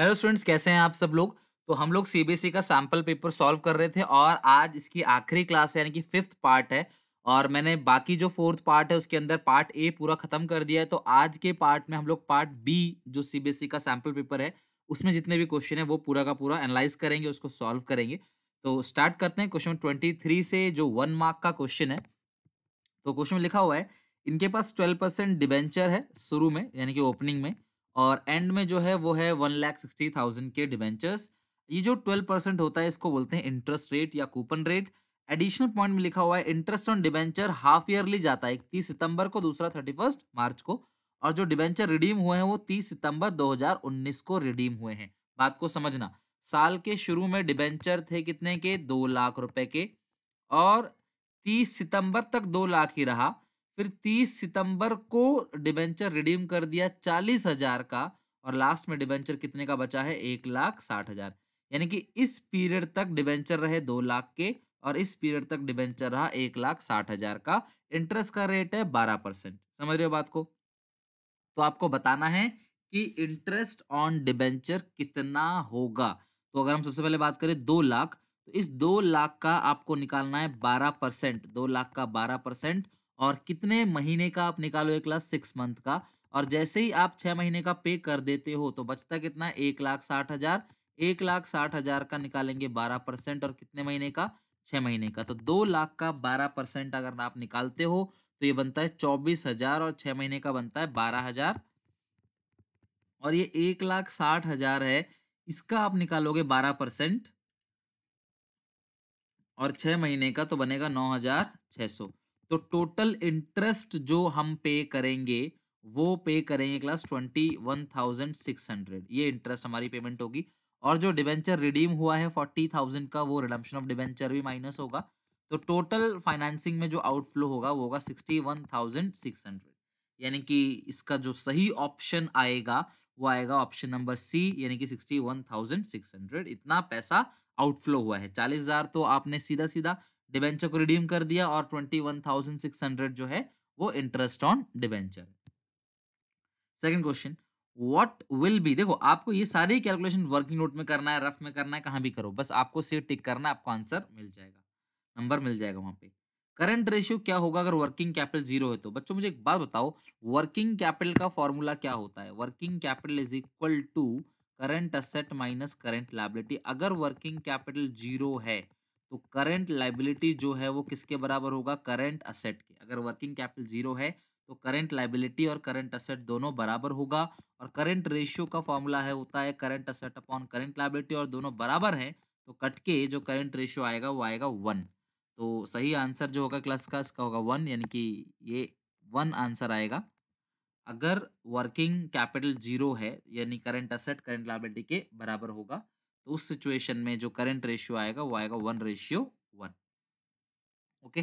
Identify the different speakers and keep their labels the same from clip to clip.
Speaker 1: Hello students, कैसे हैं आप सब लोग? तो हम लोग सीबीएसई का सैंपल पेपर सॉल्व कर रहे थे और आज इसकी आखिरी क्लास है, यानी कि फिफ्थ पार्ट है। और मैंने बाकी जो फोर्थ पार्ट है, उसके अंदर पार्ट ए पूरा खत्म कर दिया है। तो आज के पार्ट में हम लोग पार्ट बी जो सीबीएसई का सैंपल पेपर है, उसमें जितने भी क्वेश्चन है, वो पूरा का पूरा एनालाइज करेंगे, उसको सॉल्व करेंगे। तो स्टार्ट करते हैं क्वेश्चन ट्वेंटी थ्री से जो वन मार्क का क्वेश्चन है। तो क्वेश्चन लिखा हुआ है, इनके पास ट्वेल्व परसेंट डिबेंचर है शुरू में, यानी कि ओपनिंग में। और एंड में जो है, वो है वन लैख सिक्सटी थाउज़ेंड के डिवेंचर्स ये जो ट्वेल्व परसेंट होता है, इसको बोलते हैं इंटरेस्ट रेट या कूपन रेट एडिशनल पॉइंट में लिखा हुआ है interest on debenture half yearly जाता है, इकतीस सितंबर को, दूसरा थर्टी फ़र्स्ट मार्च को. और जो डिवेंचर रिडीम हुए हैं, वो तीस सितंबर 2019 को रिडीम हुए हैं। बात को समझना, साल के शुरू में डिवेंचर थे कितने के? दो लाख रुपए के. और तीस सितंबर तक दो लाख ही रहा फिर तीस सितंबर को डिबेंचर रिडीम कर दिया चालीस हज़ार का और लास्ट में डिबेंचर कितने का बचा है? एक लाख साठ हज़ार। यानी कि इस पीरियड तक डिबेंचर रहे दो लाख के और इस पीरियड तक डिबेंचर रहा एक लाख साठ हज़ार का। इंटरेस्ट का रेट है बारह परसेंट। समझ रहे हो बात को? तो आपको बताना है कि इंटरेस्ट ऑन डिबेंचर कितना होगा। तो अगर हम सबसे पहले बात करें दो लाख तो इस दो लाख का आपको निकालना है बारह परसेंट। दो लाख का बारह परसेंट और कितने महीने का आप निकालो एक लाख सिक्स मंथ का। और जैसे ही आप छह महीने का पे कर देते हो तो बचता कितना? एक लाख साठ हज़ार। एक लाख साठ हज़ार का निकालेंगे बारह परसेंट। और कितने महीने का? छह महीने का। तो दो लाख का बारह परसेंट अगर आप निकालते हो तो ये बनता है चौबीस हज़ार और छह महीने का बनता है बारह हज़ार। और ये एक लाख साठ हज़ार है, इसका आप निकालोगे बारह परसेंट। और छह महीने का तो बनेगा नौ हज़ार छः सौ। तो टोटल इंटरेस्ट जो हम पे करेंगे, वो पे करेंगे class twenty one thousand six hundred ये इंटरेस्ट हमारी पेमेंट होगी। और जो डिवेंचर रिडीम हुआ है फोर्टी थाउज़ेंड का, वो रिडम्शन ऑफ़ डिवेंचर भी माइनस होगा। तो टोटल फाइनेंसिंग में जो आउटफ्लो होगा, वो होगा sixty one thousand six hundred यानी कि इसका जो सही ऑप्शन आएगा, वो आएगा ऑप्शन नंबर सी यानी कि sixty one thousand six hundred इतना पैसा आउटफ्लो हुआ है। चालीस हज़ार तो आपने सीधा सीधा डिबेंचर को रिडीम कर दिया और twenty one thousand six hundred जो है, वो interest on debenture second question what will be देखो, आपको ये सारी कैलकुलेशन वर्किंग नोट में करना है रफ में करना है, कहाँ भी करो, बस आपको सिर्फ़ टिक करना है, आपको आंसर मिल जाएगा नंबर मिल जाएगा वहाँ पे. करंट रेशियो क्या होगा अगर वर्किंग कैपिटल ज़ीरो है तो? बच्चों, मुझे एक बात बताओ वर्किंग कैपिटल का फॉर्मूला क्या होता है? Working capital is equal to current asset minus current liability अगर वर्किंग कैपिटल ज़ीरो है तो करंट लाइबिलिटी जो है वो किसके बराबर होगा? करंट असेट के। अगर वर्किंग कैपिटल ज़ीरो है तो करंट लाइबिलिटी और करंट असेट दोनों बराबर होगा। और करंट रेशियो का फॉर्मूला है, होता है current asset upon current liability और दोनों बराबर हैं तो कट के जो करंट रेशियो आएगा, वो आएगा वन तो सही आंसर जो होगा क्लास का, इसका होगा वन यानी कि ये वन आंसर आएगा। अगर वर्किंग कैपिटल ज़ीरो है, यानी करंट असेट करंट लाइबिलिटी के बराबर होगा तो उस सिचुएशन में जो करंट रेशियो आएगा, वो आएगा one ratio one, okay?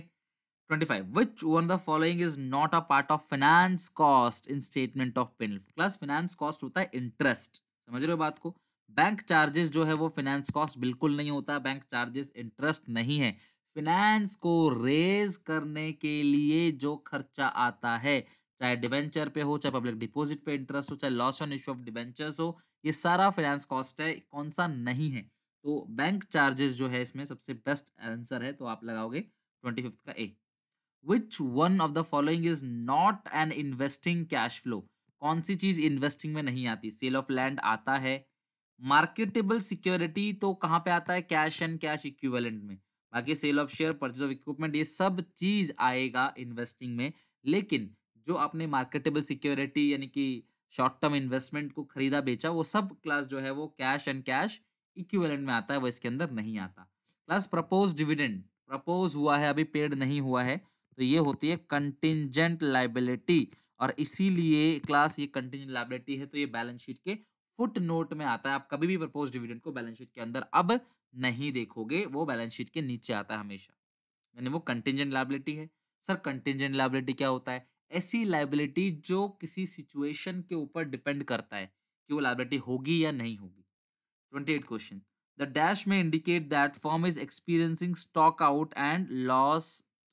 Speaker 1: Twenty five which one the following is not a part of finance cost in statement of penal class finance cost होता है इंटरेस्ट समझ रहे हो बात को? बैंक चार्जेस जो है वो फाइनेंस कॉस्ट बिल्कुल नहीं होता बैंक चार्जेस इंटरेस्ट नहीं है। फाइनेंस को रेज करने के लिए जो खर्चा आता है, चाहे डिवेंचर पे हो, चाहे पब्लिक डिपॉजिट पे इंटरेस्ट हो, चाहे loss on issue of debentures हो ये सारा फाइनेंस कॉस्ट है कौन सा नहीं है? तो बैंक चार्जेस जो है इसमें सबसे बेस्ट आंसर है तो आप लगाओगे ट्वेंटी फिफ्थ का A which one of the following is not an investing cash flow कौन सी चीज़ इन्वेस्टिंग में नहीं आती? सेल ऑफ़ लैंड आता है। मार्केटेबल सिक्योरिटी तो कहाँ पे आता है? कैश एंड कैश इक्विवेलेंट में। बाकी sale of share purchase of equipment ये सब चीज़ आएगा इन्वेस्टिंग में। लेकिन जो आपने मार्केटेबल सिक्योरिटी यानी कि शॉर्ट टर्म इन्वेस्टमेंट को खरीदा, बेचा, वो सब क्लास जो है वो कैश एंड कैश इक्विवेलेंट में आता है, वो इसके अंदर नहीं आता। क्लास प्रपोज डिविडेंड, प्रपोज हुआ है, अभी पेड नहीं हुआ है तो ये होती है कंटिजेंट लाइबिलिटी और इसीलिए क्लास ये कंटिजेंट लाइबिलिटी है तो ये बैलेंस शीट के फुट नोट में आता है। आप कभी भी प्रपोज डिविडेंड को बैलेंस शीट के अंदर अब नहीं देखोगे, वो बैलेंस शीट के नीचे आता है हमेशा। यानी वो कंटिजेंट लाइबिलिटी है। सर, कंटिजेंट लाइबिलिटी क्या होता है? ऐसी लाइबिलिटी जो किसी सिचुएशन के ऊपर डिपेंड करता है कि वो लाइबिलिटी होगी या नहीं होगी। Twenty eight question the dash में indicate that firm is experiencing stock out and loss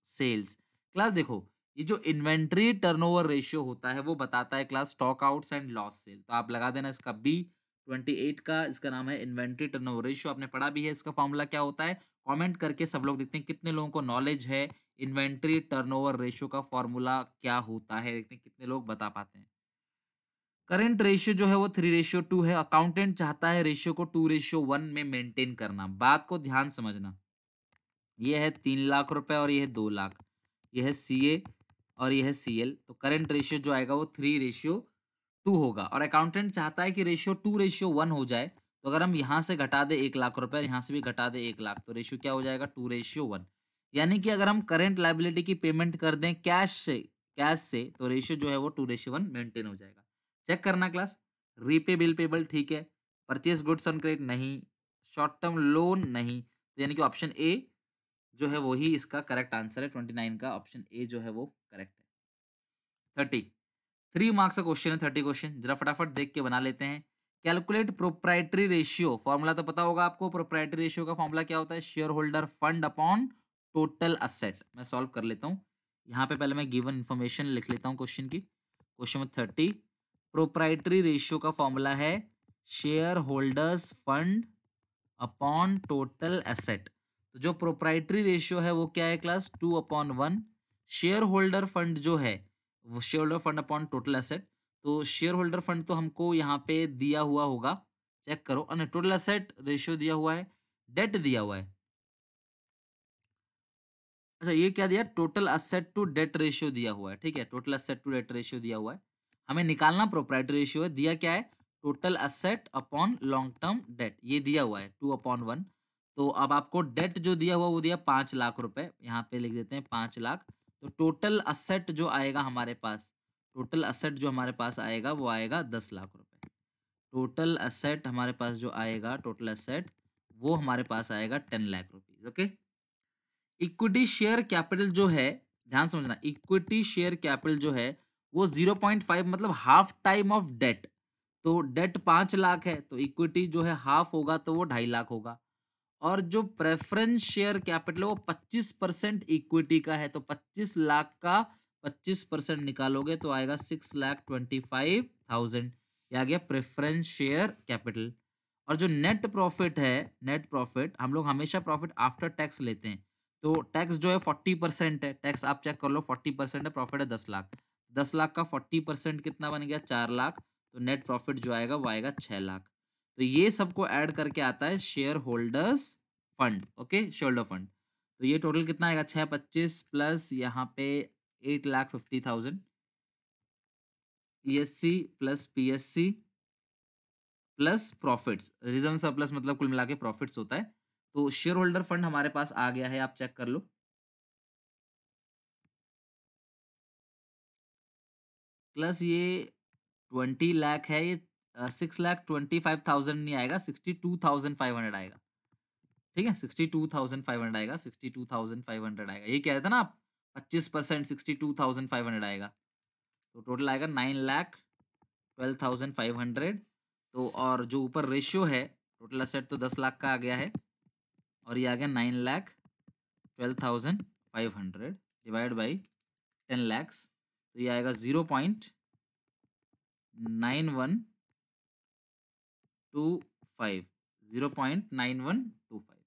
Speaker 1: sales class देखो, ये जो इन्वेंट्री टर्नओवर रेशियो होता है, वो बताता है class stock outs and loss sale तो आप लगा देना इसका बी ट्वेंटी एट का, इसका नाम है इन्वेंट्री टर्नओवर रेशियो आपने पढ़ा भी है, इसका फॉर्मूला क्या होता है? कमेंट करके सब लोग देखते हैं कितने लोगों को नॉलेज है इन्वेंट्री टर्नओवर रेशियो का फॉर्मूला क्या होता है? देखते हैं कितने लोग बता पाते हैं? करंट रेशियो जो है वो थ्री रेशियो टू है। अकाउंटेंट चाहता है रेशियो को टू रेशियो वन में मेंटेन करना। बात को ध्यान समझना। ये है तीन लाख रुपए और ये है दो लाख। ये है सी ए और यह है सी एल तो करंट रेशियो जो आएगा वो थ्री रेशियो टू होगा। और अकाउंटेंट चाहता है कि रेशियो टू रेशियो वन हो जाए तो अगर हम यहाँ से घटा दे एक लाख रुपए, यहाँ से भी घटा दे एक लाख तो रेशियो क्या हो जाएगा? Two ratio one. यानी कि अगर हम करेंट लाइबिलिटी की पेमेंट कर दें कैश से कैश से तो रेशियो जो है वो टू रेशियो वन मेंटेन हो जाएगा। चेक करना क्लास रीपे बिल पेबल ठीक है परचेज गुड्स ऑन क्रेडिट नहीं शॉर्ट टर्म लोन नहीं तो यानी कि ऑप्शन ए जो है वही इसका करेक्ट आंसर है ट्वेंटी नाइन का ऑप्शन ए जो है वो करेक्ट है। थर्टी थ्री मार्क्स का क्वेश्चन है थर्टी क्वेश्चन जरा फटाफट देख के बना लेते हैं। कैलकुलेट प्रोप्राइटरी रेशियो फॉर्मूला तो पता होगा आपको प्रोप्राइटरी रेशियो का फॉर्मूला क्या होता है? Shareholder fund upon total asset मैं सॉल्व कर लेता हूँ। यहाँ पे पहले मैं गिवन इन्फॉर्मेशन लिख लेता हूँ क्वेश्चन की। Question number thirty, proprietary ratio का फॉर्मूला है shareholders fund upon total asset तो जो प्रोप्राइटरी रेशियो है वो क्या है class? Two upon one. Shareholder fund जो है, वो shareholder fund upon total asset तो शेयर होल्डर फंड तो हमको यहाँ पे दिया हुआ होगा। चेक करो टोटल एसेट रेशियो दिया हुआ है, डेट दिया हुआ है। अच्छा ये क्या दिया? Total asset to debt ratio दिया हुआ है, ठीक है? Total asset to debt ratio दिया हुआ है। हमें निकालना प्रोप्राइटरी रेशियो है। दिया क्या है? Total asset upon long term debt ये दिया हुआ है टू अपॉन वन तो अब आपको डेट जो दिया हुआ, वो दिया पाँच लाख रुपए। यहाँ पे लिख देते हैं पाँच लाख। तो टोटल असेट जो आएगा हमारे पास टोटल असेट जो हमारे पास आएगा, वो आएगा दस लाख रुपए। टोटल असेट हमारे पास जो आएगा टोटल असेट वो हमारे पास आएगा ten lakh rupees okay equity share capital जो है, ध्यान समझना, इक्विटी शेयर कैपिटल जो है, वो ज़ीरो पॉइंट फाइव मतलब हाफ़ टाइम ऑफ़ डेट। तो डेट पाँच लाख है तो इक्विटी जो है हाफ़ होगा तो वो ढाई लाख होगा। और जो प्रेफरेंस शेयर कैपिटल वो पच्चीस परसेंट इक्विटी का है तो पच्चीस लाख का पच्चीस परसेंट निकालोगे तो आएगा six lakh twenty five thousand. ये आ गया प्रेफरेंस शेयर कैपिटल। और जो नेट प्रॉफिट है, नेट प्रॉफिट, हम लोग हमेशा प्रॉफिट आफ्टर टैक्स लेते हैं। तो टैक्स जो है फोर्टी परसेंट है। टैक्स आप चेक कर लो फोर्टी परसेंट है प्रॉफिट है दस लाख। दस लाख का फोर्टी परसेंट कितना बन गया? चार लाख। तो नेट प्रॉफिट जो आएगा, वो आएगा छः लाख। तो ये सबको ऐड करके आता है shareholders fund okay shareholder fund तो ये टोटल कितना आएगा? छः पच्चीस प्लस यहाँ पे eight lakh fifty thousand E plus P S C plus profits reserve surplus मतलब कुल मिला के प्रॉफिट्स होता है। तो शेयर होल्डर फंड हमारे पास आ गया है, आप चेक कर लो। प्लस ये ट्वेंटी लाख है, ये six lakh twenty five thousand नहीं आएगा sixty two thousand five hundred आएगा। ठीक है? Sixty two thousand five hundred आएगा sixty two thousand five hundred आएगा। ये रहे थे ना आप, पच्चीस percent sixty two thousand five hundred आएगा। तो टोटल आएगा nine lakh twelve thousand five hundred तो और जो ऊपर रेशियो है टोटल असेट तो दस लाख का आ गया है। और ये आ गया nine lakh twelve thousand five hundred divide by ten lakhs. तो ये आएगा zero point nine one two five, zero point nine one two five.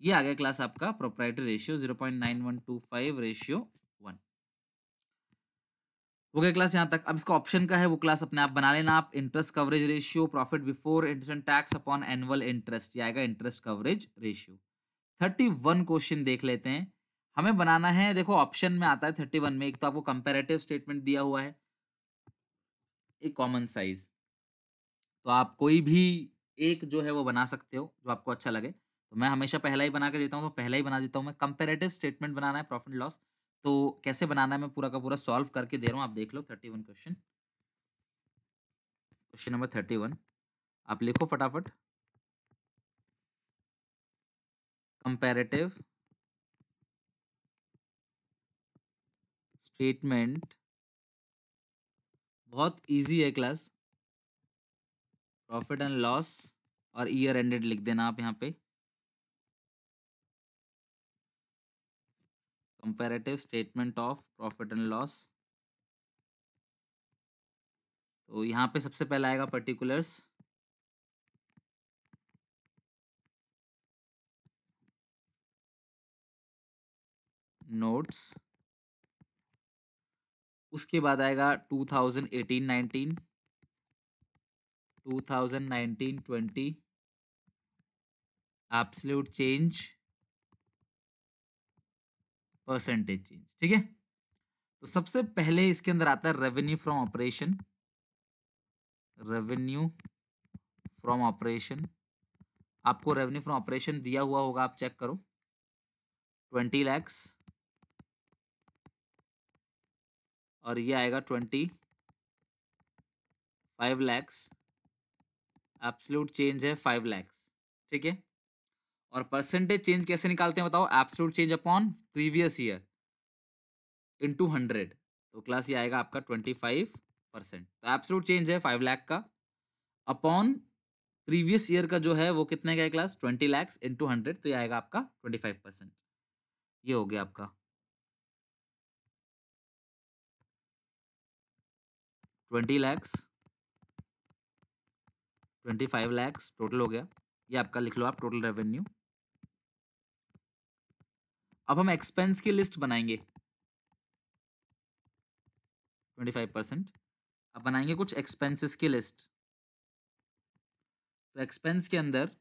Speaker 1: ये आ गया क्लास आपका proprietary ratio zero point nine one two five ratio one. हो गया class यहाँ तक। अब इसका ऑप्शन का है, वो क्लास अपने आप बना लेना आप। Interest coverage ratio profit before interest tax upon annual interest ये आएगा interest coverage ratio thirty one question देख लेते हैं। हमें बनाना है, देखो ऑप्शन में आता है थर्टी वन में, एक तो आपको कंपेरेटिव स्टेटमेंट दिया हुआ है। एक कॉमन साइज़ तो आप कोई भी एक जो है वो बना सकते हो, जो आपको अच्छा लगे। तो मैं हमेशा पहला ही बना के देता हूँ तो पहला ही बना देता हूँ मैं। कंपेरेटिव स्टेटमेंट बनाना है प्रॉफिट लॉस तो कैसे बनाना है, मैं पूरा का पूरा सॉल्व करके दे रहा हूँ, आप देख लो, thirty one question. Question number thirty one. आप लिखो फटाफट। कंपेरेटिव स्टेटमेंट बहुत इजी है क्लास प्रॉफिट एंड लॉस और ईयर एंडेड लिख देना आप यहाँ पे. Comparative statement of profit and loss तो यहाँ पे सबसे पहला आएगा पर्टिकुलर्स नोट्स। उसके बाद आएगा two thousand eighteen nineteen two thousand nineteen twenty absolute change percentage change ठीक है? तो सबसे पहले इसके अंदर आता है revenue from operation revenue from operation आपको रेवेन्यू फ्रॉम ऑपरेशन दिया हुआ होगा, आप चेक करो। ट्वेंटी लैक्स और ये आएगा twenty five lakhs. Absolute change है फाइव लैक्स, ठीक है? और परसेंटेज चेंज कैसे निकालते हैं बताओ? Absolute change upon previous year into hundred तो क्लास ये आएगा आपका ट्वेंटी फाइव परसेंट तो एब्सोल्यूट चेंज है फाइव लाख का। अपॉन प्रीवियस ईयर का जो है वो कितने का है class twenty lakhs into hundred तो ये आएगा आपका ट्वेंटी फाइव परसेंट ये हो गया आपका twenty lakhs, twenty five lakhs total हो गया। ये आपका लिख लो आप टोटल रेवेन्यू। अब हम एक्सपेंस की लिस्ट बनाएँगे। Twenty five percent. अब बनाएँगे कुछ एक्सपेंसेस की लिस्ट। तो एक्सपेंस के अंदर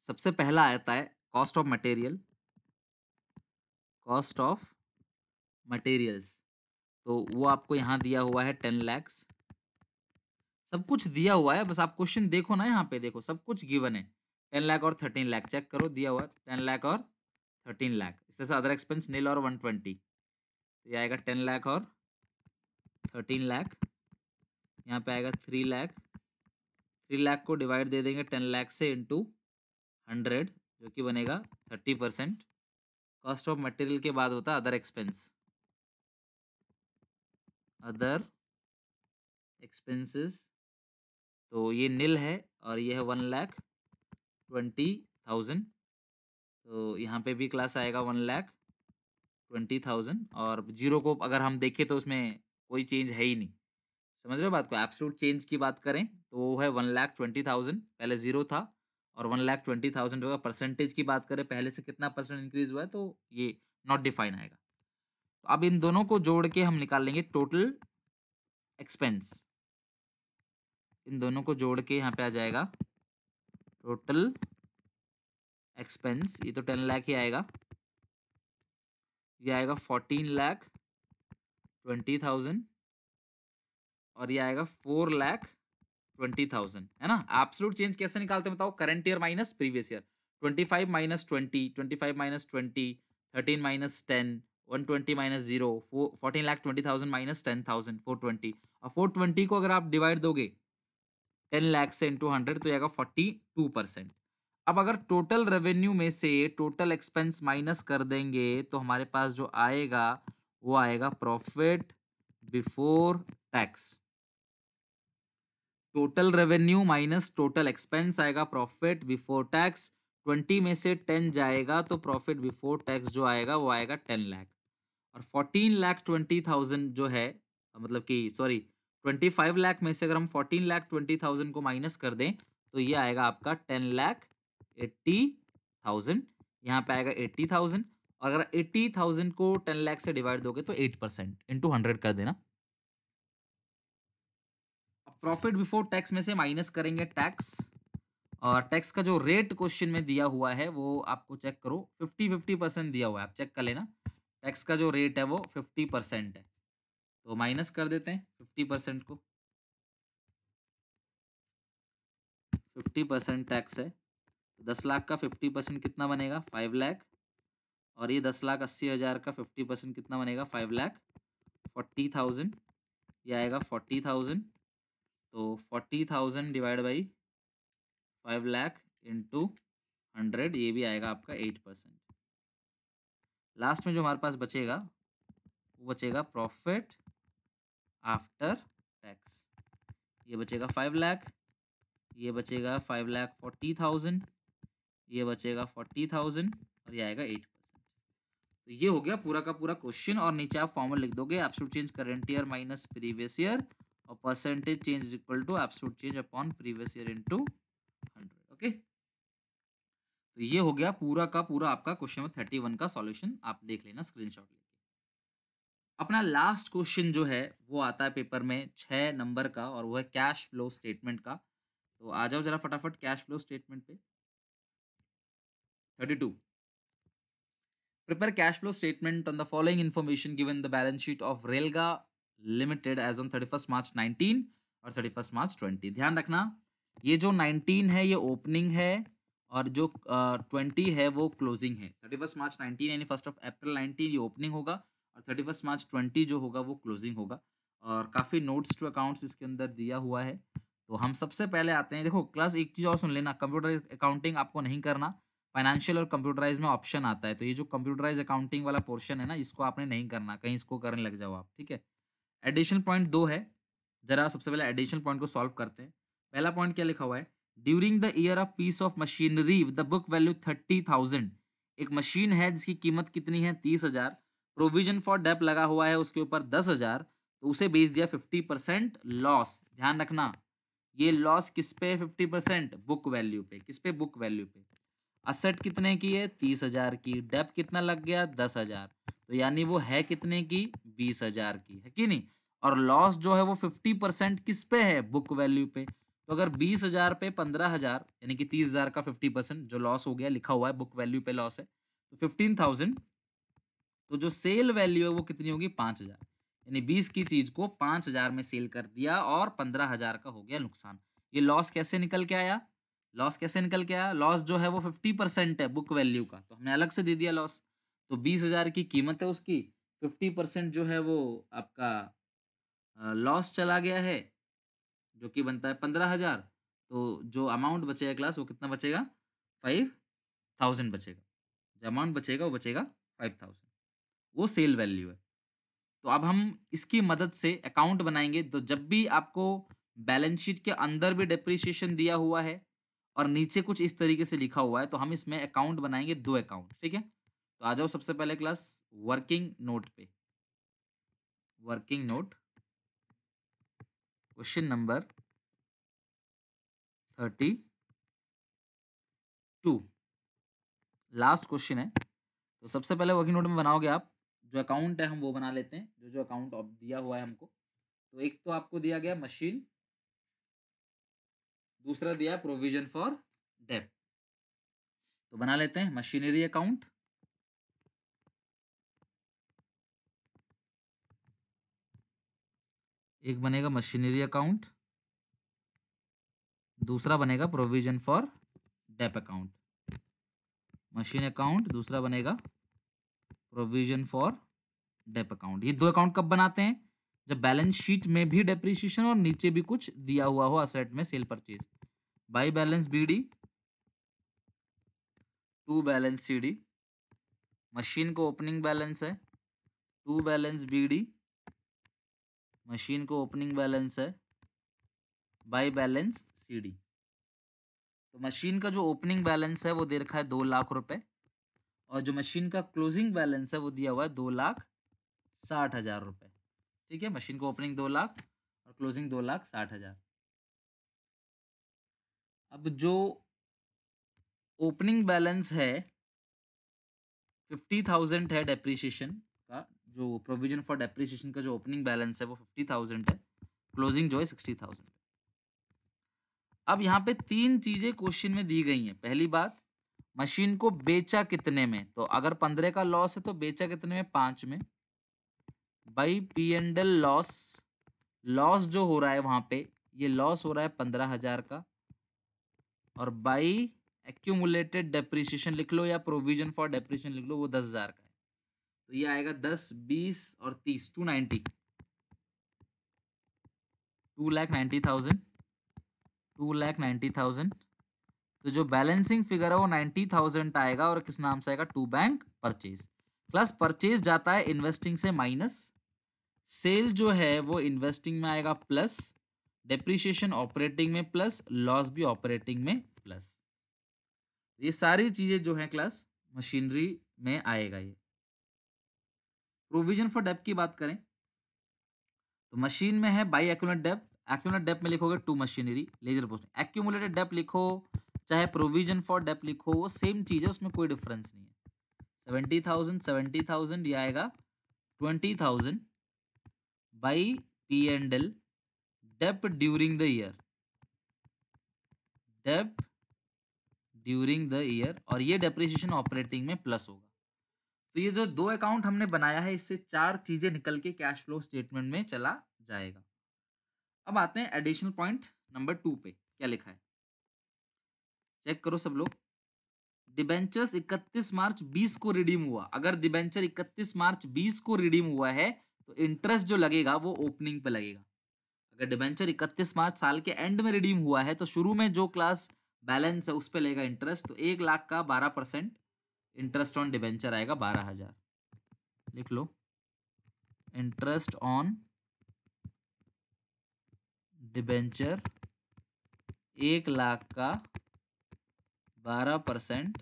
Speaker 1: सबसे पहला आता है cost of material. Cost of materials. तो वो आपको यहाँ दिया हुआ है टेन लैक्स। सब कुछ दिया हुआ है, बस आप क्वेश्चन देखो ना यहाँ पे, देखो, सब कुछ गिवन है। टेन लाख और थर्टीन लाख चेक करो, दिया हुआ है, टेन लाख और थर्टीन लाख इस तरह से अदर एक्सपेंस नील और वन ट्वेंटी तो ये आएगा टेन लाख और थर्टीन लाख यहाँ पे आएगा थ्री लाख थ्री लाख को डिवाइड दे देंगे टेन लाख से इंटू हंड्रेड जो कि बनेगा thirty percent cost of material के बाद होता है अदर एक्सपेंस अदर एक्सपेंसेस तो ये नील है और ये है वन लाख ट्वेंटी थाउज़ेंड तो यहाँ पे भी क्लास आएगा वन लाख ट्वेंटी थाउज़ेंड और ज़ीरो को अगर हम देखें तो उसमें कोई चेंज है ही नहीं। समझ रहे हो बात को? एब्सोलूट चेंज की बात करें तो वो है वन लाख ट्वेंटी थाउज़ेंड पहले ज़ीरो था और वन लाख ट्वेंटी थाउज़ेंड होगा परसेंटेज की बात करें, पहले से कितना परसेंट इंक्रीज हुआ है तो ये नॉट डिफाइन आएगा। तो अब इन दोनों को जोड़ के हम निकाल लेंगे टोटल एक्सपेंस इन दोनों को जोड़ के यहाँ पे आ जाएगा टोटल एक्सपेंस ये तो टेन लाख ही आएगा। ये आएगा फोर्टीन लाख ट्वेंटी थाउज़ेंड और ये आएगा फोर लाख ट्वेंटी थाउज़ेंड है ना? एब्सोल्यूट चेंज कैसे निकालते बताओ? Current year minus previous year twenty five minus twenty twenty five minus twenty thirteen minus ten one twenty minus zero four fourteen lakh twenty thousand minus ten thousand, four twenty. और four twenty को अगर आप divide दोगे, ten lakh से into hundred तो आएगा forty two percent. अब अगर टोटल रेवेन्यू में से टोटल एक्सपेंस माइनस कर देंगे तो हमारे पास जो आएगा, वो आएगा profit before tax total revenue minus total expense आएगा प्रॉफिट बिफोर टैक्स ट्वेंटी में से टेन जाएगा तो प्रॉफिट बिफोर टैक्स जो आएगा, वो आएगा टेन लैख। और फोर्टीन लाख ट्वेंटी थाउज़ेंड जो है मतलब कि सॉरी ट्वेंटी फाइव लाख में से अगर हम फोर्टीन लाख ट्वेंटी थाउज़ेंड को माइनस कर दें तो ये आएगा आपका टेन लाख एट्टी थाउज़ेंड यहाँ पे आएगा एट्टी थाउज़ेंड और अगर एट्टी थाउज़ेंड को टेन लाख से डिवाइड दोगे तो एट परसेंट इंटू हंड्रेड कर देना। प्रॉफिट बिफोर टैक्स में से माइनस करेंगे टैक्स और टैक्स का जो रेट क्वेश्चन में दिया हुआ है, वो आपको चेक करो फिफ्टी फिफ्टी परसेंट दिया हुआ है, आप चेक कर लेना। टैक्स का जो रेट है वो फिफ्टी परसेंट है। तो माइनस कर देते हैं फिफ्टी परसेंट को। फिफ्टी परसेंट टैक्स है। दस लाख का फिफ्टी परसेंट कितना बनेगा? फाइव लाख और ये दस लाख अस्सी हज़ार का फिफ्टी परसेंट कितना बनेगा? फाइव लाख फोर्टी थाउज़ेंड ये आएगा फोर्टी थाउज़ेंड तो forty thousand divide by five lakh into hundred ये भी आएगा आपका एट परसेंट लास्ट में जो हमारे पास बचेगा, वो बचेगा प्रॉफिट आफ्टर टैक्स ये बचेगा फाइव लाख ये बचेगा फाइव लाख फोर्टी थाउज़ेंड ये बचेगा फोर्टी थाउज़ेंड और ये आएगा एट परसेंट तो ये हो गया पूरा का पूरा क्वेश्चन और नीचे आप फॉर्मूला लिख दोगे absolute change current year minus previous year और percentage change equal to absolute change upon previous year into hundred okay तो ये हो गया पूरा का पूरा आपका क्वेश्चन नंबर थर्टी वन का सॉल्यूशन आप देख लेना स्क्रीनशॉट लेके। अपना लास्ट क्वेश्चन जो है, वो आता है पेपर में छः नंबर का और वो है कैश फ्लो स्टेटमेंट का। तो आ जाओ जरा फटाफट कैश फ्लो स्टेटमेंट पे। Thirty two prepare cash flow statement on the following information given the balance sheet of Relga Limited as on 31st March 19 और 31st March 20 ध्यान रखना, ये जो 19 है, ये ओपनिंग है और जो ट्वेंटी है वो क्लोजिंग है। थर्टी फ़र्स्ट मार्च नाइनटीन यानी फ़र्स्ट ऑफ़ अप्रैल नाइनटीन ये ओपनिंग होगा और थर्टी फ़र्स्ट मार्च ट्वेंटी जो होगा वो क्लोजिंग होगा। और काफ़ी नोट्स टू अकाउंट्स इसके अंदर दिया हुआ है। तो हम सबसे पहले आते हैं। देखो क्लास एक चीज़ और सुन लेना। कंप्यूटर अकाउंटिंग आपको नहीं करना। फाइनेंशियल और कंप्यूटराइज में ऑप्शन आता है। तो ये जो कंप्यूटराइज अकाउंटिंग वाला पोर्शन है ना, इसको आपने नहीं करना। कहीं इसको करने लग जाओ आप, ठीक है? एडिशनल पॉइंट दो है। जरा सबसे पहले एडिशनल पॉइंट को सॉल्व करते हैं। पहला पॉइंट क्या लिखा हुआ है? During the year of piece of machinery with the book value thirty thousand एक मशीन है जिसकी कीमत कितनी है? तीस हज़ार. प्रोविज़न फॉर डेप लगा हुआ है उसके ऊपर दस हज़ार. तो उसे बेच दिया फिफ्टी परसेंट लॉस ध्यान रखना, ये लॉस किस पे फिफ्टी परसेंट बुक वैल्यू पे. किस पे? बुक वैल्यू पे. असेट कितने की है? तीस हज़ार की. डेप कितना लग गया? दस हज़ार. तो यानी वो है कितने की? बीस हज़ार की. है कि नहीं? और लॉस जो है वो फिफ्टी परसेंट किस पे है? बुक वैल्यू पे. तो अगर बीस हज़ार पे पंद्रह हज़ार, यानी कि तीस हज़ार का फिफ्टी परसेंट जो लॉस हो गया, लिखा हुआ है बुक वैल्यू पे लॉस है तो फिफ्टीन थाउज़ेंड तो जो सेल वैल्यू है वो कितनी होगी? पाँच हज़ार। यानी बीस की चीज़ को पाँच हज़ार में सेल कर दिया और पंद्रह हज़ार का हो गया नुकसान। ये लॉस कैसे निकल के आया? लॉस कैसे निकल के आया? लॉस जो है वो फिफ्टी परसेंट है बुक वैल्यू का। तो हमने अलग से दे दिया लॉस तो बीस हज़ार की कीमत है उसकी फिफ्टी परसेंट जो है वो आपका लॉस चला गया है। जो कि बनता है पंद्रह हज़ार तो जो अमाउंट बचेगा क्लास वो कितना बचेगा? फाइव थाउज़ेंड बचेगा। जो अमाउंट बचेगा वो बचेगा फाइव थाउज़ेंड वो सेल वैल्यू है। तो अब हम इसकी मदद से अकाउंट बनाएँगे। तो जब भी आपको बैलेंस शीट के अंदर भी डिप्रिसिएशन दिया हुआ है और नीचे कुछ इस तरीके से लिखा हुआ है तो हम इसमें अकाउंट बनाएँगे दो अकाउंट ठीक है? तो आ जाओ सबसे पहले क्लास वर्किंग नोट पे। Working note question number thirty two. Last question है। तो सबसे पहले वर्किंग नोट में बनाओगे आप, जो अकाउंट है हम वो बना लेते हैं, जो जो अकाउंट दिया हुआ है हमको। तो एक तो आपको दिया गया मशीन दूसरा दिया प्रोविज़न फॉर डेप तो बना लेते हैं मशीनरी अकाउंट एक बनेगा मशीनरी अकाउंट दूसरा बनेगा provision for dep account machine account दूसरा बनेगा प्रोविज़न फॉर डेप अकाउंट ये दो अकाउंट कब बनाते हैं? जब बैलेंस शीट में भी डेप्रिसिएशन और नीचे भी कुछ दिया हुआ हो असेट में sale purchase by balance B D to balance C D machine को ओपनिंग बैलेंस है to balance B D machine को ओपनिंग बैलेंस है बाई बैलेंस सी डी तो मशीन का जो ओपनिंग बैलेंस है, वो दे रखा है दो लाख रुपए। और जो मशीन का क्लोजिंग बैलेंस है, वो दिया हुआ है दो लाख साठ हज़ार रुपए। ठीक है? मशीन को ओपनिंग दो लाख और क्लोजिंग दो लाख साठ हज़ार। अब जो ओपनिंग बैलेंस है फिफ्टी थाउज़ेंड है डेप्रीशिएशन का, जो प्रोविज़न फॉर डेप्रीशिएशन का जो ओपनिंग बैलेंस है, वो फिफ्टी थाउज़ेंड है। क्लोजिंग जो है सिक्सटी थाउज़ेंड अब यहाँ पे तीन चीज़ें क्वेश्चन में दी गई हैं। पहली बात मशीन को बेचा कितने में? तो अगर पंद्रह का लॉस है तो बेचा कितने में? पाँच में। By P and L loss loss जो हो रहा है वहाँ पे, ये लॉस हो रहा है पंद्रह हज़ार का। और बाई एक्यूमुलेटेड डेप्रिसिएशन लिख लो या प्रोविज़न फॉर डेप्रिसिएशन लिख लो, वो दस हज़ार का है। तो ये आएगा दस, बीस और तीस to ninety two lakh ninety thousand two lakh ninety thousand तो जो बैलेंसिंग फिगर है वो नाइन्टी थाउज़ेंड आएगा और किस नाम से आएगा? To bank purchase plus purchase जाता है इन्वेस्टिंग से माइनस सेल जो है वो इन्वेस्टिंग में आएगा प्लस डेप्रिशिएशन ऑपरेटिंग में प्लस लॉस भी ऑपरेटिंग में प्लस ये सारी चीज़ें जो है क्लास मशीनरी में आएगा ये। प्रोविज़न फॉर डेप की बात करें। तो मशीन में है by accumulate dep accumulate dep में लिखोगे to machinery ledger post accumulated dep लिखो, चाहे प्रोविज़न फॉर डेप लिखो, वो सेम चीज़ है, उसमें कोई डिफरेंस नहीं है। सेवेंटी थाउज़ेंड सेवेंटी थाउज़ेंड ये आएगा twenty thousand by P and L dep during the year dep during the year और ये डेप्रिसिएशन ऑपरेटिंग में प्लस होगा। तो ये जो दो अकाउंट हमने बनाया है, इससे चार चीज़ें निकल के कैश फ्लो स्टेटमेंट में चला जाएगा। अब आते हैं एडिशनल पॉइंट नंबर टू पे। क्या लिखा है? चेक करो सब लोग। डिबेंचर्स 31 मार्च 20 को रिडीम हुआ। अगर डिबेंचर 31 मार्च 20 को रिडीम हुआ है तो इंटरेस्ट जो लगेगा, वो ओपनिंग पे लगेगा। अगर डिबेंचर 31 मार्च साल के एंड में रिडीम हुआ है तो शुरू में जो क्लास बैलेंस है, उस पर लेगा इंटरेस्ट तो एक लाख का बारह परसेंट इंटरेस्ट ऑन डिबेंचर आएगा बारह हज़ार। लिख लो। इंटरेस्ट ऑन डिबेंचर एक लाख का बारह परसेंट,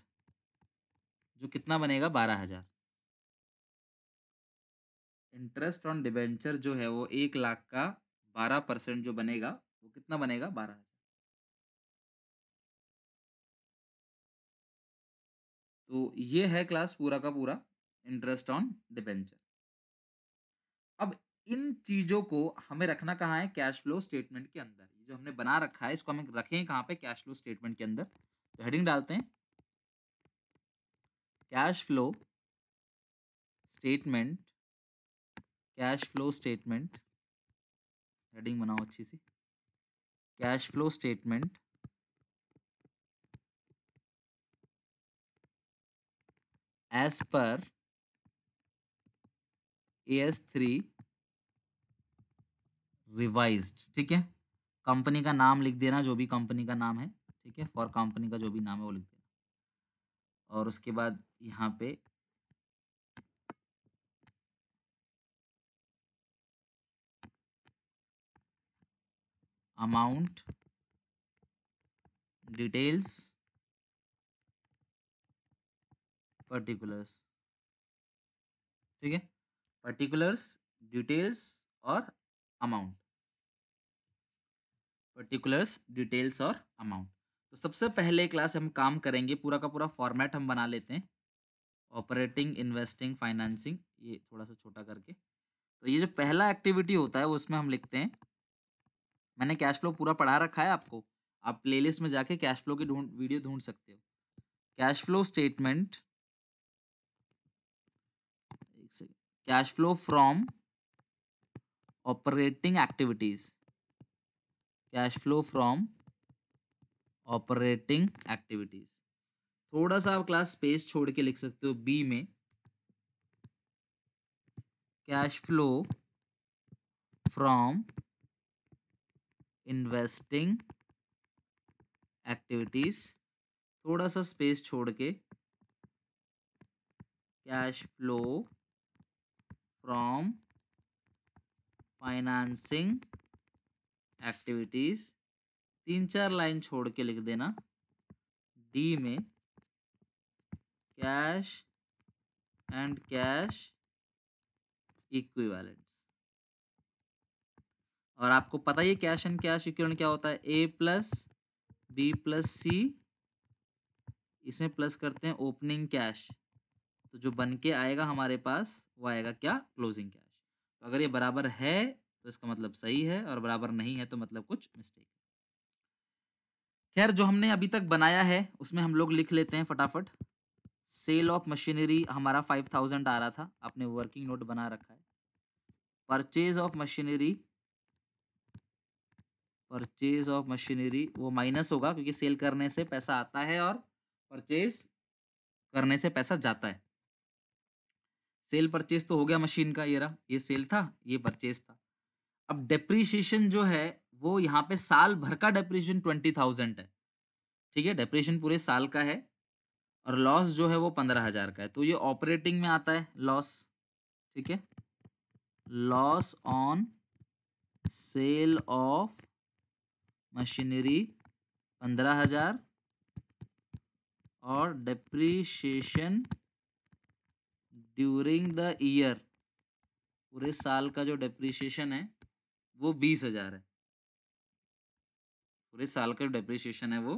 Speaker 1: जो कितना बनेगा? बारह हज़ार। इंटरेस्ट ऑन डिबेंचर जो है वो एक लाख का बारह परसेंट जो बनेगा, वो कितना बनेगा? बारह हज़ार। तो ये है क्लास पूरा का पूरा, इंटरेस्ट ऑन डिबेंचर। अब इन चीज़ों को हमें रखना कहाँ है? कैश फ्लो स्टेटमेंट के अंदर। जो हमने बना रखा है, इसको हमें रखें कहाँ पे? कैश फ्लो स्टेटमेंट के अंदर। तो हेडिंग डालते हैं। Cash flow statement cash flow statement heading बनाओ अच्छी सी। Cash flow statement as per A S three revised ठीक है? कंपनी का नाम लिख देना, जो भी कंपनी का नाम है, ठीक है? फॉर कंपनी का जो भी नाम है, वो लिख देना। और उसके बाद यहाँ पे अमाउंट डिटेल्स पर्टिकुलर्स ठीक है? पर्टिकुलर्स डिटेल्स और अमाउंट पर्टिकुलर्स डिटेल्स और अमाउंट तो सबसे पहले क्लास हम काम करेंगे, पूरा का पूरा फॉर्मेट हम बना लेते हैं। ऑपरेटिंग इन्वेस्टिंग फाइनेंसिंग ये थोड़ा सा छोटा करके। तो ये जो पहला एक्टिविटी होता है, उसमें हम लिखते हैं। मैंने कैश फ्लो पूरा पढ़ा रखा है आपको। आप प्लेलिस्ट में जाके कैश फ्लो की ढूंढ वीडियो ढूंढ सकते हो। Cash flow statement cash flow from operating activities cash flow from operating activities थोड़ा सा आप क्लास स्पेस छोड़ के लिख सकते हो बी में। Cash flow from investing activities थोड़ा सा स्पेस छोड़ के। Cash flow from financing activities तीन चार लाइन छोड़ के लिख देना। डी में कैश एंड कैश इक्विवेलेंट्स और आपको पता ही कैश एंड कैश इक्विवेलेंट क्या होता है? A plus B plus C इसमें प्लस करते हैं ओपनिंग कैश तो जो बन के आएगा हमारे पास, वो आएगा क्या? क्लोजिंग कैश तो अगर ये बराबर है तो इसका मतलब सही है और बराबर नहीं है तो मतलब कुछ मिस्टेक खैर, जो हमने अभी तक बनाया है, उसमें हम लोग लिख लेते हैं फटाफट। सेल ऑफ़ मशीनरी हमारा फाइव थाउज़ेंड आ रहा था। आपने वर्किंग नोट बना रखा है। Purchase of machinery purchase of machinery वो माइनस होगा क्योंकि सेल करने से पैसा आता है और परचेज करने से पैसा जाता है। सेल परचेज तो हो गया मशीन का ये रहा। ये सेल था, ये परचेज था। अब डेप्रीशिएशन जो है, वो यहाँ पे साल भर का डेप्रीशिएशन ट्वेंटी थाउज़ेंड है। ठीक है? डेप्रीशिएशन पूरे साल का है और लॉस जो है वो पंद्रह हज़ार का है। तो ये ऑपरेटिंग में आता है लॉस ठीक है? Loss on sale of machinery पंद्रह हज़ार और डेप्रीशिएशन ड्यूरिंग द ईयर पूरे साल का जो डेप्रीशिएशन है वो बीस हज़ार है। पूरे साल का डेप्रिसिएशन है वो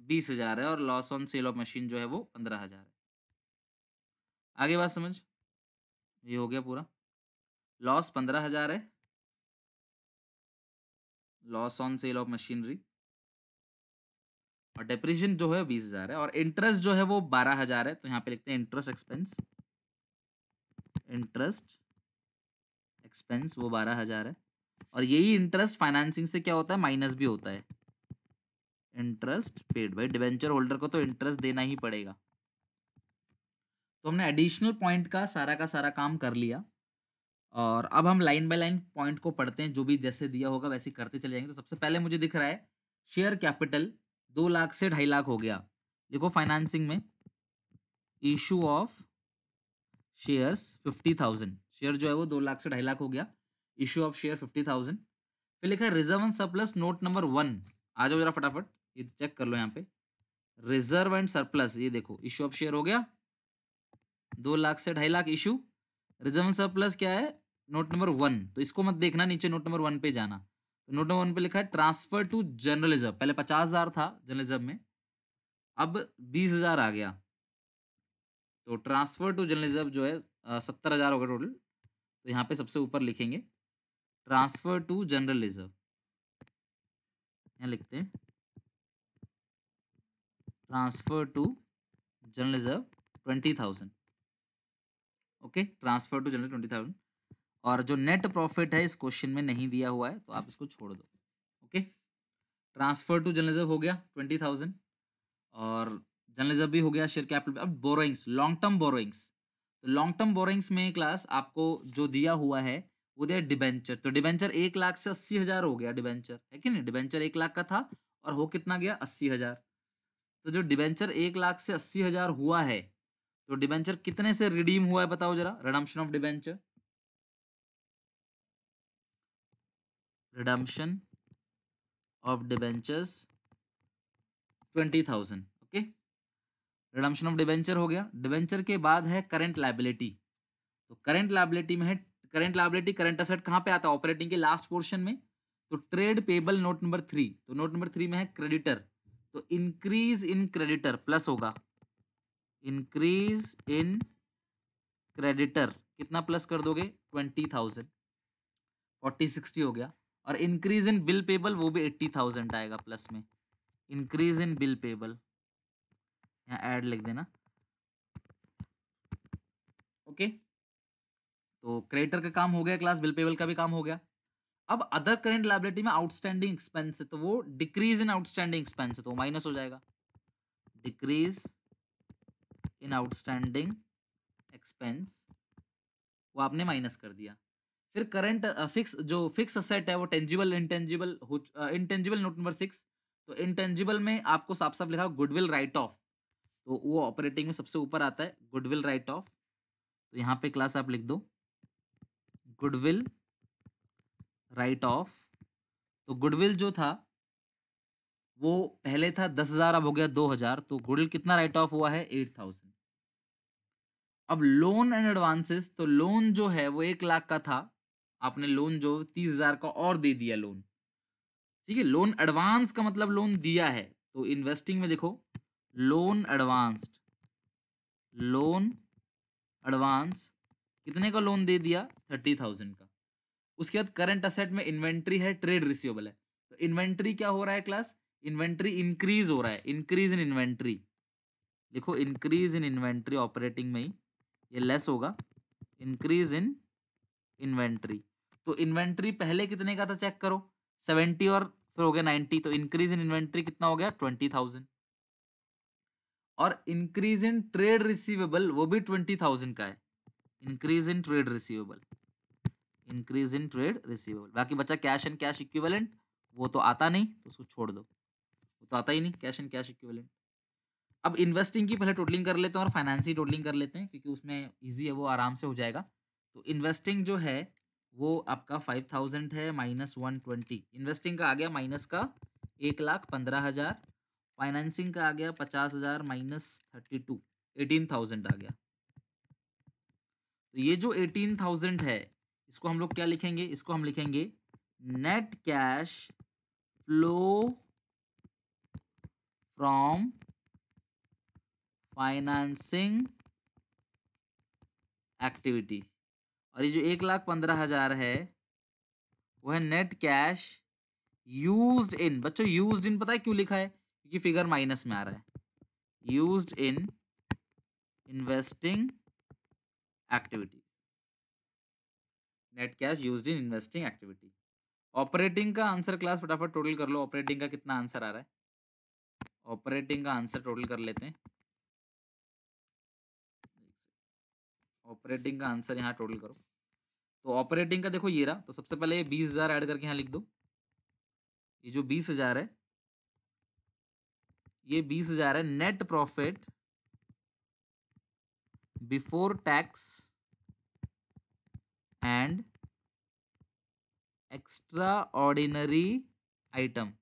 Speaker 1: बीस हज़ार है और loss on sale of machine जो है वो पंद्रह हज़ार है। आगे बात समझ? ये हो गया पूरा। लॉस पंद्रह हज़ार है। Loss on sale of machinery और डेप्रिशिएशन जो है बीस हज़ार है और इंटरेस्ट जो है वो बारह हज़ार है। तो यहाँ पे लिखते हैं इंटरेस्ट एक्सपेंस इंटरेस्ट एक्सपेंस वो बारह हज़ार है। और यही इंटरेस्ट फाइनेंसिंग से क्या होता है? माइनस भी होता है। Interest paid by debenture holder को तो इंटरेस्ट देना ही पड़ेगा। तो हमने एडिशनल पॉइंट का सारा का सारा काम कर लिया। और अब हम लाइन बाय लाइन पॉइंट को पढ़ते हैं। जो भी जैसे दिया होगा वैसे करते चले जाएँगे। तो सबसे पहले मुझे दिख रहा है शेयर कैपिटल दो लाख से ढाई लाख हो गया। देखो फाइनेंसिंग में। Issue of shares fifty thousand share जो है वो दो लाख से ढाई लाख हो गया। Issue of share fifty thousand फिर लिखा है reserve and surplus note number one आ जाओ जरा फटाफट, ये चेक कर लो यहाँ पे। रिज़र्व एंड सरप्लस ये देखो इशू ऑफ़ शेयर हो गया। दो लाख से ढाई lakh issue reserve and surplus क्या है? नोट नंबर वन तो इसको मत देखना, नीचे नोट नंबर वन पे जाना। तो नोट नंबर वन पे लिखा है ट्रांसफ़र टू जनरल रिज़र्व पहले पचास हज़ार था जनरल रिज़र्व में। अब बीस हज़ार आ गया। तो ट्रांसफ़र टू जनरल रिज़र्व जो है सत्तर हज़ार होगा टोटल तो यहाँ पे सबसे ऊपर लिखेंगे। ट्रांसफ़र टू जनरल रिज़र्व यहाँ लिखते हैं। Transfer to general reserve twenty thousand. Okay, transfer to general twenty thousand. और जो नेट प्रॉफिट है इस क्वेश्चन में नहीं दिया हुआ है तो आप इसको छोड़ दो। Okay, transfer to general reserve हो गया ट्वेंटी थाउज़ेंड। और जनरल रिज़र्व भी हो गया शेयर कैपिटल अब बोरोइंग्स लॉन्ग टर्म बोरोइंग्स तो लॉन्ग टर्म बोरोइंग्स में क्लास आपको जो दिया हुआ है वो दिया डिबेंचर। तो डिबेंचर एक लाख से अस्सी हज़ार हो गया डिबेंचर, है कि नहीं? डिबेंचर एक लाख का था और हो कितना गया? अस्सी हज़ार। तो जो डिबेंचर एक लाख से अस्सी हज़ार हुआ है तो डिबेंचर कितने से रिडीम हुआ है बताओ जरा? Redemption of debenture. Redemption of debentures twenty thousand, okay? Redemption of debenture हो गया। डिबेंचर के बाद है करंट लाइबिलिटी तो करंट लाइबिलिटी में है करंट लाइबिलिटी करंट असेट कहाँ पे आता है? ऑपरेटिंग के लास्ट पोर्शन में। तो trade payable note number three तो नोट नंबर थ्री में है क्रेडिटर तो इंक्रीज इन क्रेडिटर प्लस होगा। इंक्रीज इन क्रेडिटर कितना प्लस कर दोगे? ट्वेंटी थाउज़ेंड फोर्टी सिक्सटी हो गया। और इंक्रीज इन बिल पेबल वो भी एट्टी थाउज़ेंड आएगा प्लस में। इंक्रीज इन बिल पेबल यहाँ ऐड लिख देना। ओके तो क्रेडिटर का काम हो गया क्लास बिल पेबल का भी काम हो गया। अब अदर करेंट लाइबिलिटी में आउटस्टैंडिंग एक्सपेंस है तो वो डिक्रीज इन आउटस्टैंडिंग एक्सपेंस है तो माइनस हो जाएगा। डिक्रीज इन आउटस्टैंडिंग एक्सपेंस वो आपने माइनस कर दिया। फिर करंट फिक्स जो फिक्स असेट है, वो tangible intangible intangible note number six तो इंटेंजिबल में आपको साफ़ साफ़ लिखा गुडविल राइट ऑफ़ तो वो ऑपरेटिंग में सबसे ऊपर आता है गुडविल राइट ऑफ़ तो यहाँ पे क्लास आप लिख दो। Goodwill write off. तो गुडविल जो था, वो पहले था दस हज़ार, अब हो गया दो हज़ार तो गुडविल कितना राइट ऑफ़ हुआ है? Eight thousand. अब लोन एंड एडवांसेस तो लोन जो है, वो एक लाख का था। आपने लोन जो, तीस हज़ार का और दे दिया लोन। ठीक है, लोन एडवांस का मतलब लोन दिया है। तो इन्वेस्टिंग में देखो, लोन एडवांस्ड, लोन एडवांस कितने का लोन दे दिया? थर्टी थाउज़ेंड का। उसके बाद करंट असेट में इन्वेंट्री है ट्रेड रिसीवेबल है। तो इन्वेंट्री क्या हो रहा है क्लास इन्वेंट्री इंक्रीज हो रहा है। इंक्रीज इन इन्वेंट्री देखो इंक्रीज इन इन्वेंट्री ऑपरेटिंग में ही ये लेस होगा। इंक्रीज इन इन्वेंट्री तो इन्वेंट्री पहले कितने का था चेक करो? सेवेंटी और फिर हो गया नाइन्टी तो इंक्रीज इन इन्वेंट्री कितना हो गया? ट्वेंटी थाउज़ेंड और इंक्रीज इन ट्रेड रिसीवेबल वो भी ट्वेंटी थाउज़ेंड का है। Increase in trade receivable increase in trade receivable बाकी बच्चा कैश एंड कैश इक्विवेलेंट वो तो आता नहीं तो उसको छोड़ दो। वो तो आता ही नहीं कैश एंड कैश इक्विवेलेंट अब इन्वेस्टिंग की पहले टोटलिंग कर लेते हैं और फाइनेंस टोटलिंग कर लेते हैं, क्योंकि उसमें ईजी है, वो आराम से हो जाएगा। तो इन्वेस्टिंग जो है, वो आपका फाइव थाउज़ेंड है माइनस वन ट्वेंटी इन्वेस्टिंग का आ गया माइनस का एक लाख पंद्रह हज़ार. फाइनेंसिंग का आ गया पचास हज़ार minus thirty two eighteen thousand आ गया। तो ये जो एटीन थाउज़ेंड है, इसको हम लोग क्या लिखेंगे? इसको हम लिखेंगे net cash flow from financing activity और ये जो एक लाख पंद्रह हज़ार है, वो है नेट कैश यूज्ड इन बच्चों यूज्ड इन पता है क्यों लिखा है? क्योंकि फिगर माइनस में आ रहा है। Used in investing activity net cash used in investing activity operating का आंसर क्लास फटाफट टोटल कर लो. ऑपरेटिंग का कितना आंसर आ रहा है? ऑपरेटिंग का आंसर टोटल कर लेते हैं। ऑपरेटिंग का आंसर यहाँ टोटल करो। तो ऑपरेटिंग का देखो ये रहा। तो सबसे पहले ये बीस हज़ार ऐड करके यहाँ लिख दो। ये जो बीस हज़ार है, ये बीस हज़ार है net profit before tax and extraordinary item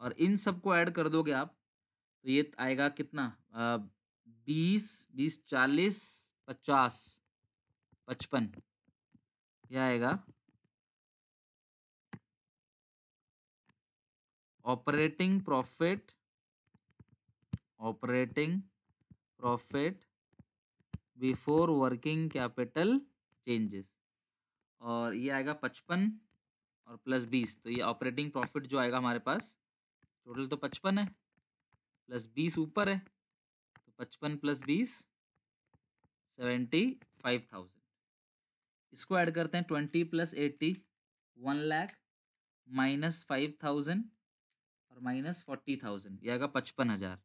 Speaker 1: और इन सबको ऐड कर दोगे आप तो ये आएगा कितना? बीस बीस, चालीस, पचास, पचपन। यह आएगा। Operating profit operating profit before working capital changes. और ये आएगा पचपन और प्लस बीस तो ये ऑपरेटिंग प्रॉफिट जो आएगा हमारे पास, टोटल तो पचपन है, प्लस बीस ऊपर है तो पचपन प्लस बीस, सेवेंटी फाइव थाउज़ेंड। इसको ऐड करते हैं twenty plus eighty one lakh, minus five thousand और माइनस फोर्टी थाउज़ेंड यह आएगा पचपन हज़ार।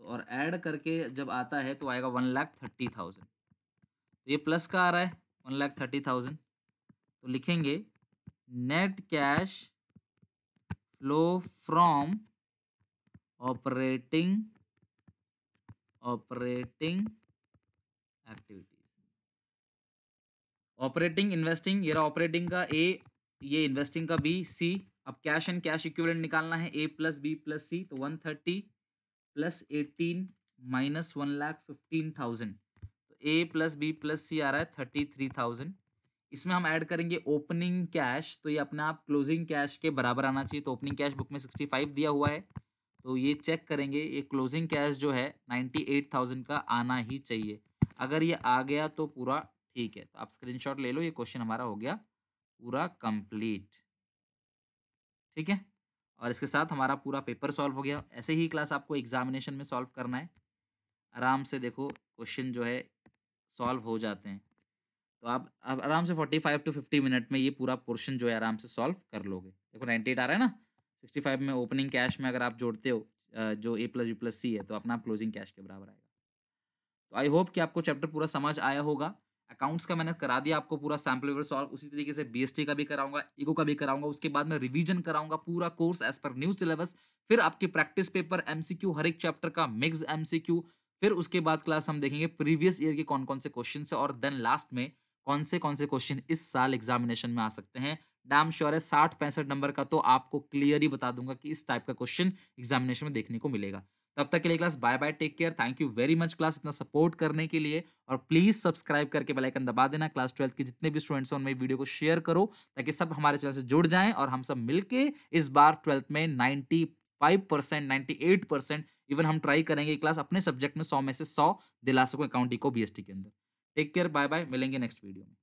Speaker 1: और ऐड करके जब आता है तो आएगा वन लाख थर्टी थाउज़ेंड। तो ये प्लस का आ रहा है, वन लाख थर्टी थाउज़ेंड। तो लिखेंगे, net cash flow from operating operating activities. Operating, investing, ये ऑपरेटिंग का ए, ये इन्वेस्टिंग का बी, सी। अब कैश एंड कैश इक्विवेलेंट निकालना है, A plus B plus C तो one thirty. Plus eighteen minus one lakh fifteen thousand. तो A plus B plus C आ रहा है, थर्टी थ्री थाउज़ेंड। इसमें हम ऐड करेंगे ओपनिंग कैश तो ये अपने आप क्लोजिंग कैश के बराबर आना चाहिए तो ओपनिंग कैश बुक में सिक्सटी फाइव दिया हुआ है। तो ये चेक करेंगे, ये क्लोजिंग कैश जो है नाइन्टी एट थाउज़ेंड का आना ही चाहिए। अगर ये आ गया तो पूरा ठीक है तो आप स्क्रीनशॉट ले लो, ये क्वेश्चन हमारा हो गया पूरा कंप्लीट। ठीक है? और इसके साथ हमारा पूरा पेपर सॉल्व हो गया। ऐसे ही क्लास आपको एग्जामिनेशन में सॉल्व करना है। आराम से देखो क्वेश्चन जो है सॉल्व हो जाते हैं। तो आप अब आराम से forty five to fifty minute में ये पूरा पोर्शन जो है आराम से सॉल्व कर लोगे। देखो नाइन्टी एट आ रहा है ना? सिक्सटी फाइव में ओपनिंग कैश में अगर आप जोड़ते हो जो A plus B plus C है तो अपना क्लोजिंग कैश के बराबर आएगा। तो आई होप कि आपको चैप्टर पूरा समझ आया होगा। अकाउंट्स का मैंने करा दिया आपको पूरा सैंपल पेपर सॉल्व उसी तरीके से बीएसटी का भी कराऊँगा इको का भी कराऊँगा, उसके बाद में रिवीजन कराऊँगा पूरा course as per new syllabus फिर आपके प्रैक्टिस पेपर एमसीक्यू हर एक चैप्टर का मिक्स एमसीक्यू फिर उसके बाद क्लास हम देखेंगे प्रीवियस ईयर के कौन कौन से क्वेश्चन है और देन लास्ट में कौन से कौन से क्वेश्चन इस साल एग्जामिनेशन में आ सकते हैं। डैम श्योर है, साठ पैंसठ नंबर का तो आपको क्लियर ही बता दूँगा कि इस टाइप का क्वेश्चन एग्जामिनेशन में देखने को मिलेगा। तब तक के लिए class bye bye take care thank you very much class इतना सपोर्ट करने के लिए। और प्लीज़ सब्सक्राइब करके बेल आइकन दबा देना। क्लास ट्वेल्थ के जितने भी स्टूडेंट्स हैं, उनमें वीडियो को शेयर करो ताकि सब हमारे चैनल से जुड़ जाएँ और हम सब मिलके इस बार ट्वेल्थ में ninety five percent ninety eight percent even हम ट्राई करेंगे क्लास अपने सब्जेक्ट में सौ में से सौ दिला सको अकाउंटिंग को बी के अंदर। टेक केयर बाय बाय मिलेंगे नेक्स्ट वीडियो में।